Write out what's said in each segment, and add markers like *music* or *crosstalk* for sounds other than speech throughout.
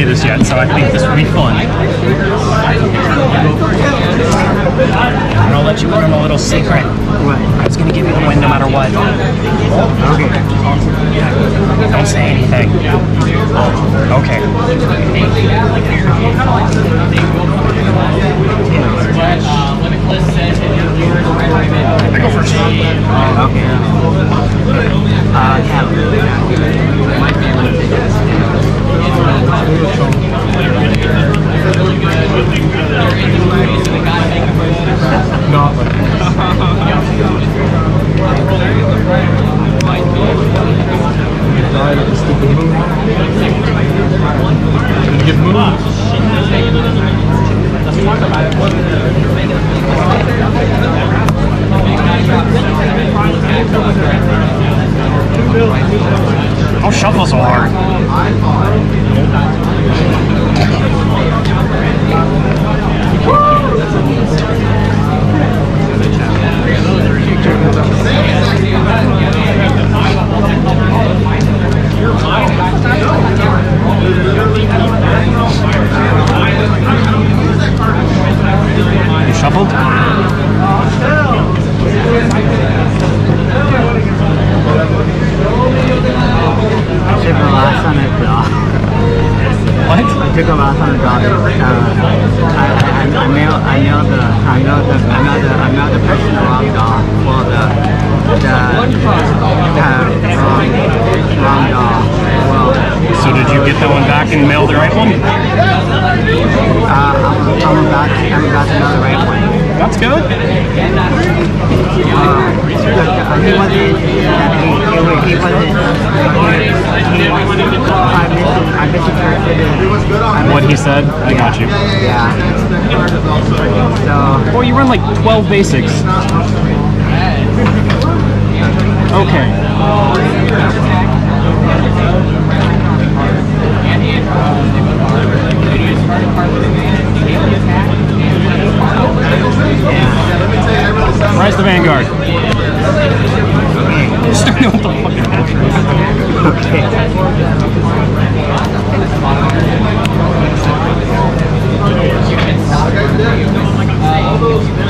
play this yet, so I think this will be fun. And I'll let you in on a little secret. What? I was gonna give you the win no matter what. Okay. Don't say anything. Okay. I go first. Okay. Uh, Cal. He wasn't, he, he, he wasn't, he, I mis- I misinterpreted. What he said? I got you. Yeah. So, Boy, you run like 12 basics. Okay. Rise the Vanguard. *laughs* *laughs* Starting with the fucking okay. Oh,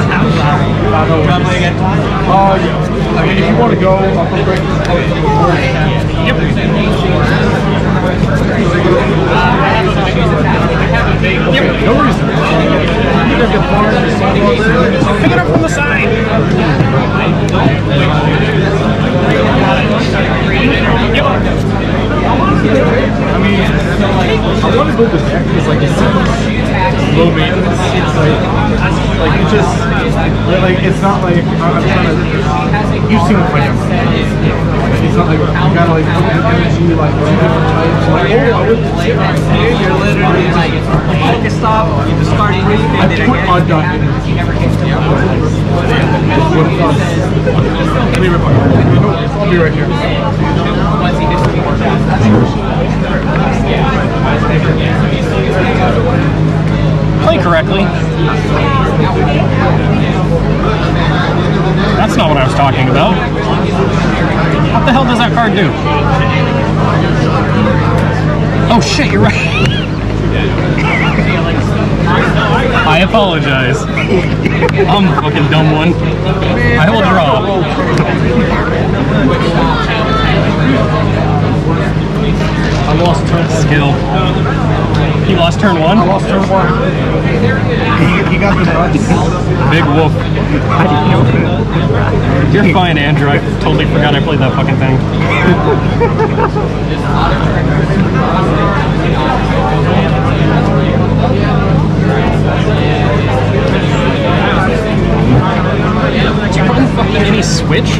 Oh, yeah. I mean, if you want to go, I'll come break Yep. No reason. You the bar. Pick it up from the side. I mean, I want to go with that because like it seems low maintenance. It's like, like it just, like it's not like I'm trying to. You've seen plans. It's not like you gotta like put the energy like two different types. Like, oh, I would. You're literally like focus stop, you just start breathing, I and then put again. on dot energy. With us. Let me rip my I'll be right here. Play correctly. That's not what I was talking about. What the hell does that card do? Oh shit, you're right. I apologize. I'm a fucking dumb one. I will draw. I lost Skill. He lost turn one? I lost turn one. He, he got the nuts. Big do you You're fine, Andrew. I totally forgot I played that fucking thing. Did you fucking any switch?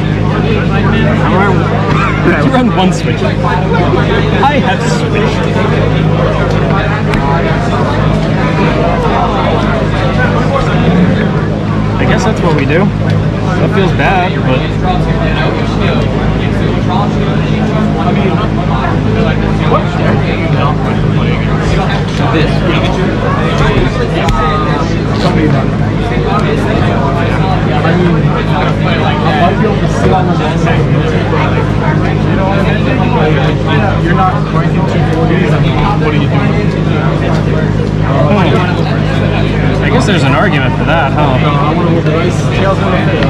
You run one switch. I have switched. I guess that's what we do. That feels bad, but Somebody done. I mean, I might be able to sit on the downside. You know what I mean? Like, you're not ranking 240s, I mean, what are you doing? I guess there's an argument for that, No, huh? I want to move the dice. Tails in the face.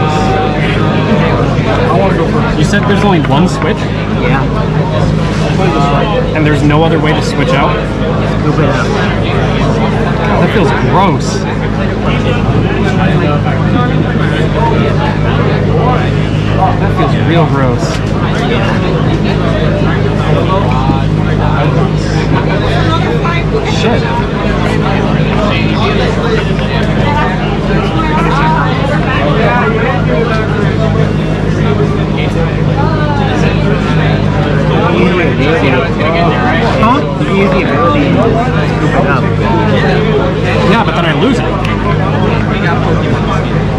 I want to go first. You said there's only one switch, Yeah, Play this right. and there's no other way to switch out? up. That feels gross. That feels real gross. Shit. Huh? You use ability to scoop it up. Yeah, but then I lose it.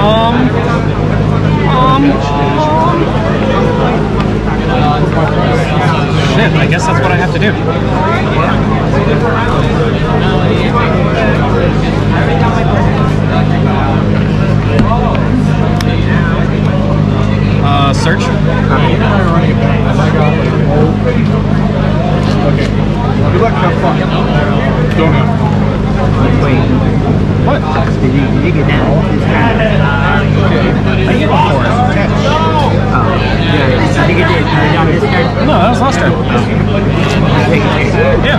Um, um, Shit, I guess that's what I have to do. Uh, search? I got like old. Okay. Good luck, have fun. Don't have. Wait, What? did you, did you get that this time? I get one for it. Oh, yeah. Did you get your turn on this turn? No, that was last turn. Take a turn. Yeah.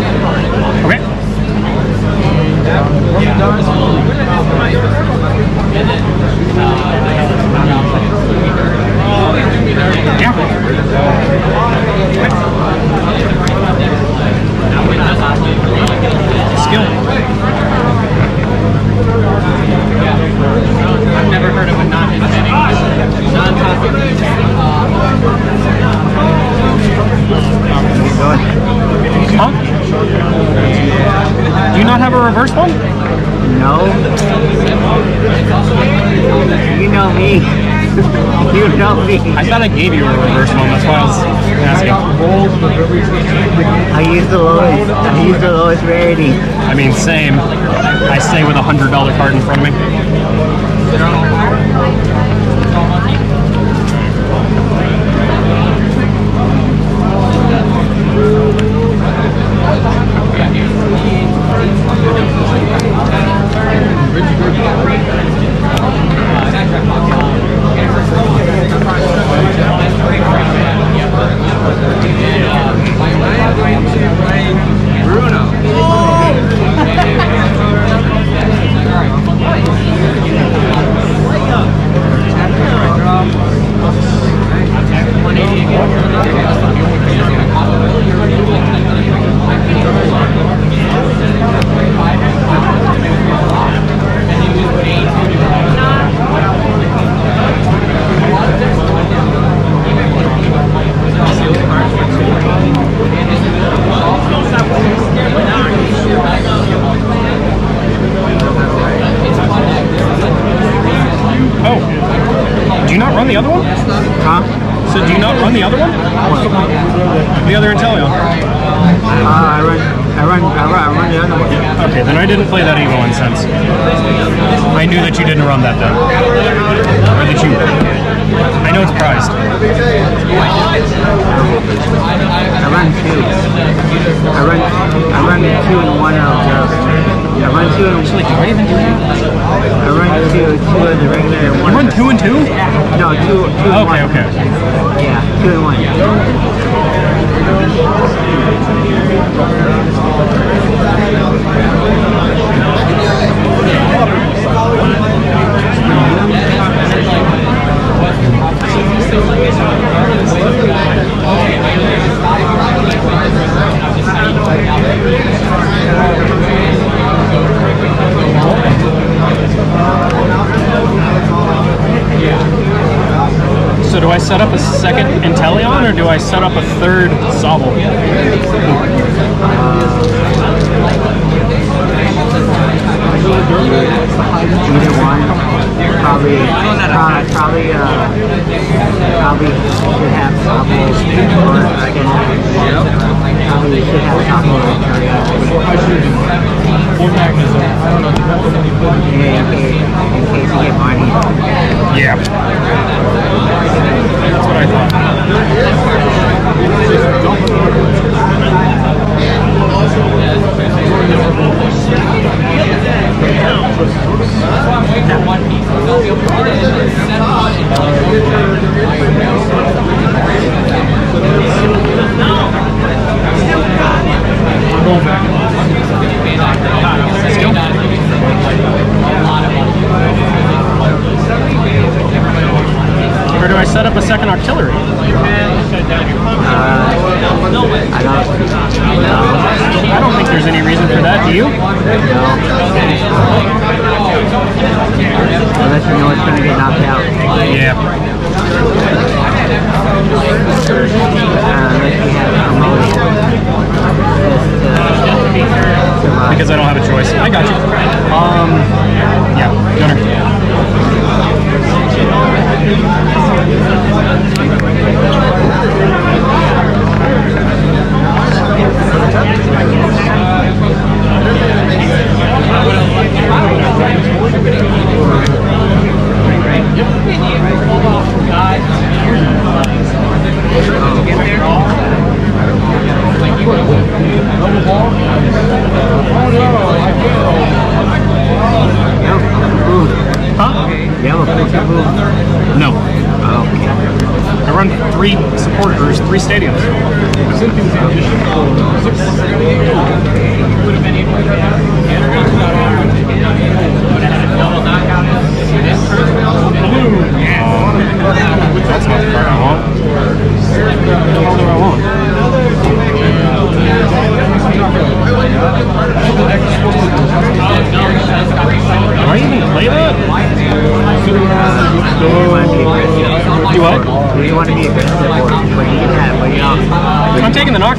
Okay. Yeah. I've never heard of a non-hitting, Huh? Do you not have a reverse one? No. You know me. you know me. *laughs* I thought I gave you a reverse one. That's why I was asking. got rolls with every I use the lowest. I use the lowest rarity. I mean, same. I stay with a hundred dollar card in front of me. Two, two of the regular and You one. run two and two? No, two, two and Okay, one. okay. Yeah, two and one. So do I set up a second Inteleon or do I set up a third Sobble? Either uh, Probably, probably, probably, uh, probably should have Sobble or I can, probably should have Sobble or Yeah, in case, in case you get money. Yeah. That's what I thought. *laughs* Or do I set up a second artillery? I don't, I don't think there's any reason for that, do you? unless you know it's gonna get knocked out. Yeah. Because I don't have a choice. I got you. Um, yeah, Gunner.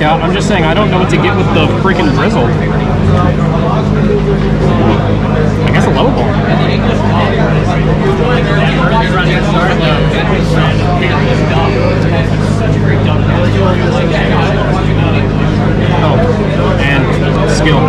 out. I'm just saying, I don't know what to get with the freaking Drizzile. I guess a low ball. Oh, and skill.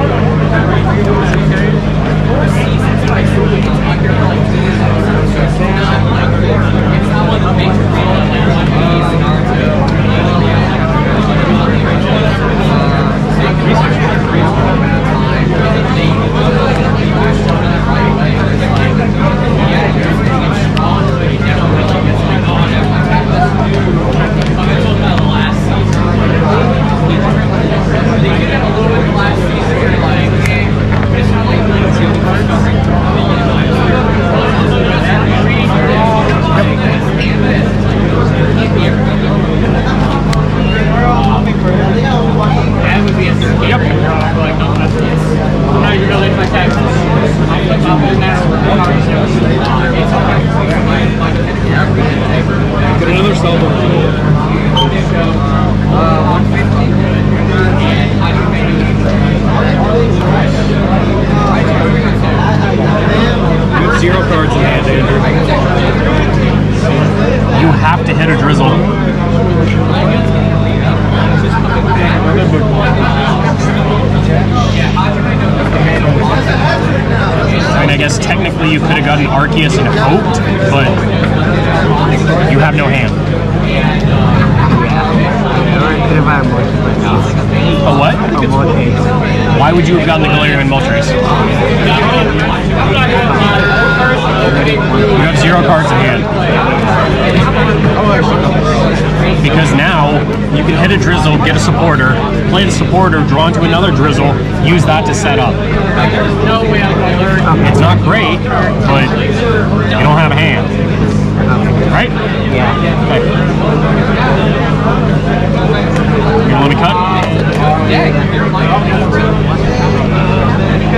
hit a Drizzile, get a supporter, play the supporter, draw into another Drizzile, use that to set up. It's not great, but you don't have a hand. Right? Yeah. Okay. You want to cut? Yeah.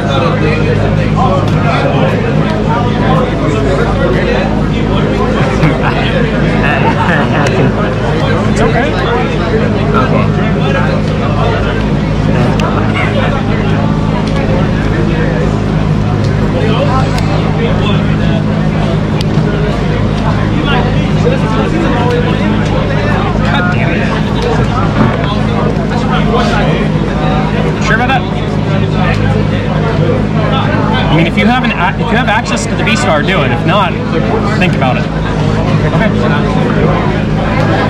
It's okay. Okay. Damn it. Sure about that? I mean, if you have an if you have access to the V Star, do it. If not, think about it. Okay.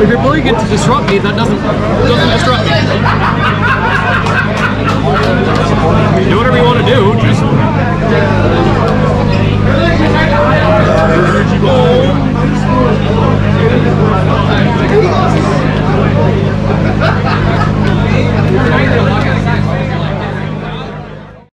If you're playing it to disrupt me, that doesn't doesn't disrupt me. Do whatever you want to do. Just